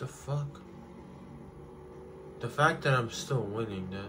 the fuck? The fact that I'm still winning, that